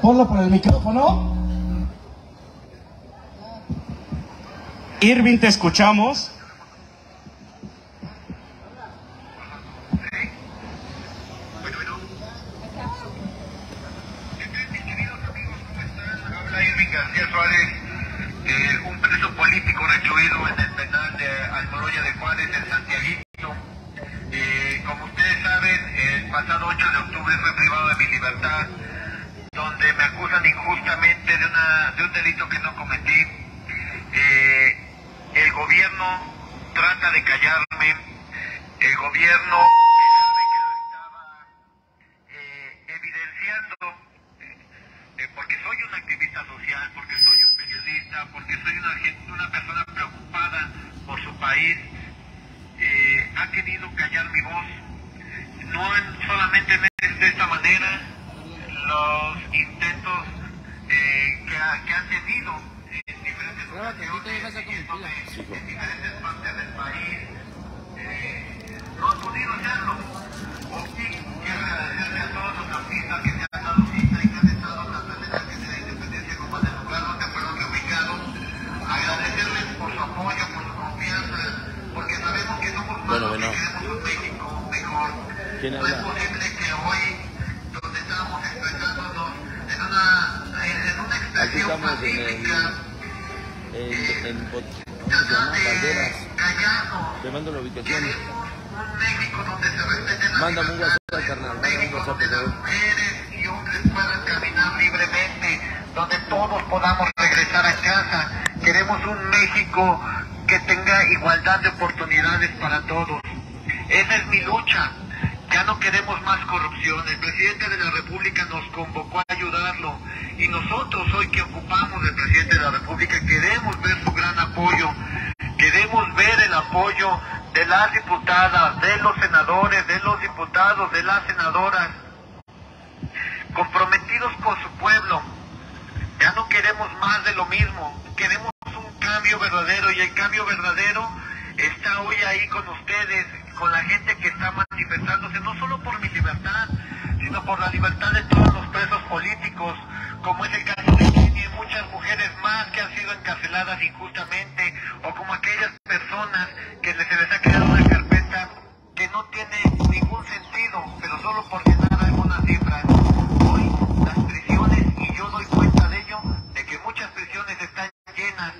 Ponlo por el micrófono. Irving, te escuchamos. Habla Irving García Suárez, eh, un preso político recluido en el penal de Almoroya de Juárez, en Santiaguito. Eh, como ustedes saben, el pasado 8 de octubre fue privado de mi libertad, donde me acusan injustamente de, una, de un delito que no cometí. Eh, el gobierno trata de callarme, el gobierno eh, evidenciando eh, porque soy un activista social, porque soy un periodista, porque soy una, una persona preocupada por su país, eh, ha querido callar mi voz. No en- solamente en es- de esta manera, los intentos eh, que, ha- que han tenido en diferentes ocasiones, en diferentes partes del país, eh, no han podido hacerlo. O quiero agradecerle a todos los artistas que estamos en el. En, en, Bot- ¿Cómo se llama? Te mando la ubicación. Mándame un WhatsApp, carnal. Mándame un WhatsApp, donde por las favor. mujeres y hombres puedan caminar libremente, donde todos podamos regresar a casa. Queremos un México que tenga igualdad de oportunidades para todos. Esa es mi lucha. Ya no queremos más corrupción. El presidente de la República nos convocó a ayudarlo. Y nosotros hoy que ocupamos el presidente de la República queremos ver su gran apoyo. Queremos ver el apoyo de las diputadas, de los senadores, de los diputados, de las senadoras, comprometidos con su pueblo. Ya no queremos más de lo mismo, queremos un cambio verdadero y el cambio verdadero está hoy ahí con ustedes, con la gente que está manifestándose, no solo por mi libertad, sino por la libertad de todos los presos políticos, como es el caso de Kini y muchas mujeres más que han sido encarceladas injustamente, o como aquellas personas que se les ha creado una carpeta que no tiene ningún sentido, pero solo por llenar algunas cifras. Hoy las prisiones, y yo doy cuenta de ello, de que muchas prisiones están llenas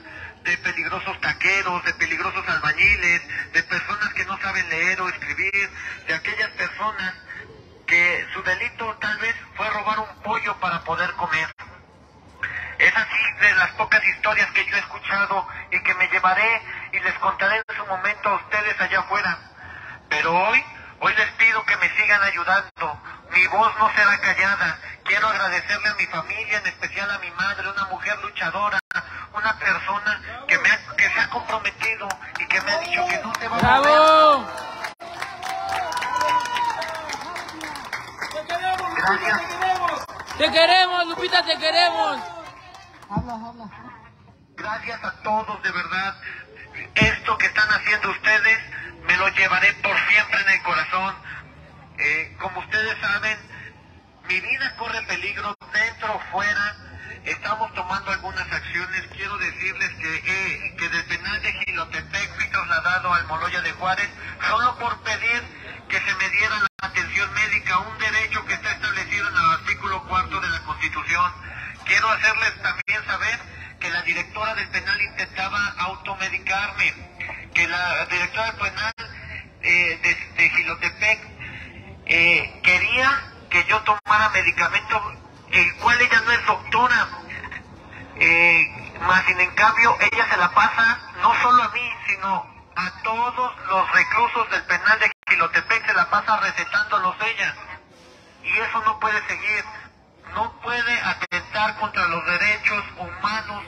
de peligrosos taqueros, de peligrosos de personas que no saben leer o escribir, de aquellas personas que su delito tal vez fue robar un pollo para poder comer. Es así de las pocas historias que yo he escuchado y que me llevaré y les contaré en su momento a ustedes allá afuera. Pero hoy, hoy les pido que me sigan ayudando. Mi voz no será callada. Quiero agradecerle a mi familia, en especial a mi madre, una mujer luchadora, persona que, me ha- que se ha comprometido y que me ha dicho que no se va a. ¡Bravo! Gracias. ¡Te queremos, Lupita, te queremos! Gracias a todos, de verdad. Esto que están haciendo ustedes me lo llevaré por siempre en el corazón. Eh, como ustedes saben, mi vida corre peligro dentro o fuera. Estamos tomando algunas acciones. Quiero decirles que, eh, que del penal de Gilotepec fui trasladado al Moloya de Juárez solo por pedir que se me diera la atención médica, un derecho que está establecido en el artículo cuarto de la Constitución. Quiero hacerles también saber que la directora del penal intentaba automedicarme, que la directora del penal eh, de, Gilotepec eh, quería que yo tomara medicamento, el cual ella no es doctora. Eh, más sin en cambio, ella se la pasa no solo a mí, sino a todos los reclusos del penal de Gilotepec, se la pasa recetándolos ella. Y eso no puede seguir. No puede atentar contra los derechos humanos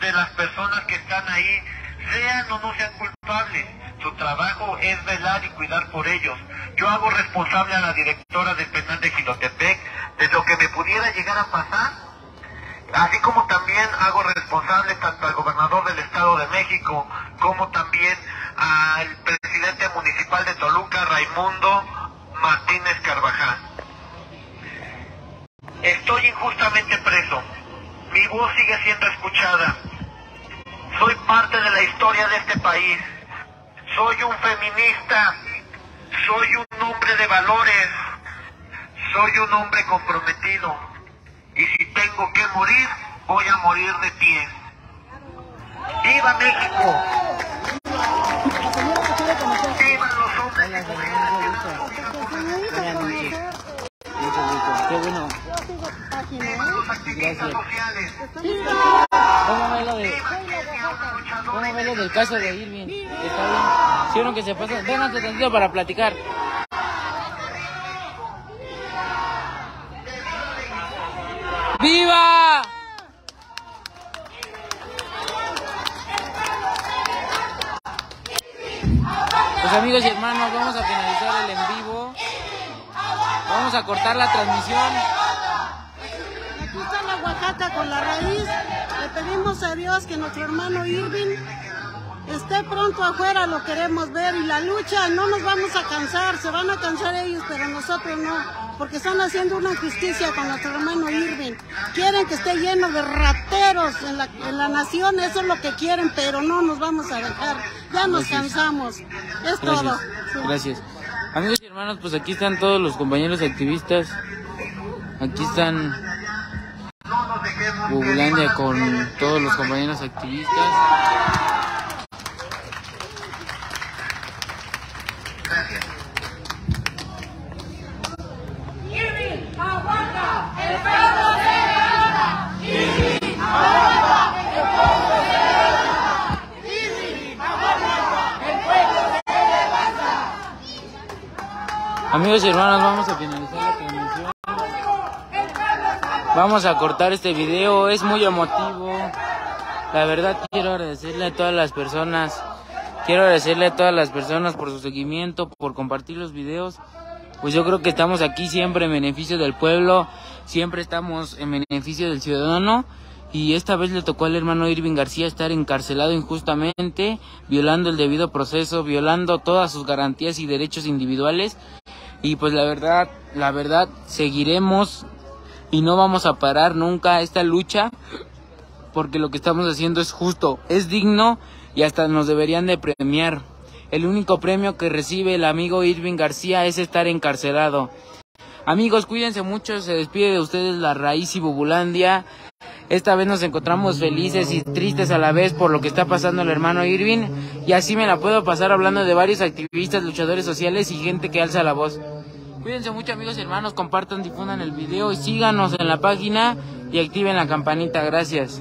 de las personas que están ahí, sean o no sean culpables. Su trabajo es velar y cuidar por ellos. Yo hago responsable a la directora del penal de Gilotepec de lo que me pudiera llegar a pasar, así como también hago responsable tanto al gobernador del Estado de México como también al presidente municipal de Toluca, Raimundo Martínez Carvajal. Estoy injustamente preso. Mi voz sigue siendo escuchada. Soy parte de la historia de este país. Soy un feminista. Soy un hombre de valores. Soy un hombre comprometido. Y si tengo que morir, voy a morir de pie. ¡Viva México! ¡Vivan los hombres bueno. los activistas sociales! ¿Cómo ve lo, de, ¿Cómo ve lo del caso de Irving? ¿Está bien? ¿Sí que se pasa? Vénganse tantito para platicar. ¡Viva! Pues amigos y hermanos, vamos a finalizar el en vivo. Vamos a cortar la transmisión. Aquí está la Oaxaca con la raíz. Le pedimos a Dios que nuestro hermano Irving esté pronto afuera, lo queremos ver. Y la lucha, no nos vamos a cansar, se van a cansar ellos, pero nosotros no, porque están haciendo una injusticia con nuestro hermano Irving. Quieren que esté lleno de rateros en la, en la nación, eso es lo que quieren, pero no nos vamos a dejar. Ya nos cansamos. Es todo. Sí. Gracias. Amigos y hermanos, pues aquí están todos los compañeros activistas. Aquí están Bubulandia con todos los compañeros activistas. Amigos y hermanos, vamos a finalizar la transmisión. Vamos a cortar este video, es muy emotivo. La verdad quiero agradecerle a todas las personas, quiero agradecerle a todas las personas por su seguimiento, por compartir los videos. Pues yo creo que estamos aquí siempre en beneficio del pueblo, siempre estamos en beneficio del ciudadano. Y esta vez le tocó al hermano Irving García estar encarcelado injustamente, violando el debido proceso, violando todas sus garantías y derechos individuales. Y pues la verdad, la verdad, seguiremos y no vamos a parar nunca esta lucha porque lo que estamos haciendo es justo, es digno y hasta nos deberían de premiar. El único premio que recibe el amigo Irving García es estar encarcelado. Amigos, cuídense mucho, se despide de ustedes la raíz y Bubulandia. Esta vez nos encontramos felices y tristes a la vez por lo que está pasando el hermano Irving y así me la puedo pasar hablando de varios activistas, luchadores sociales y gente que alza la voz. Cuídense mucho amigos y hermanos, compartan, difundan el video y síganos en la página y activen la campanita. Gracias.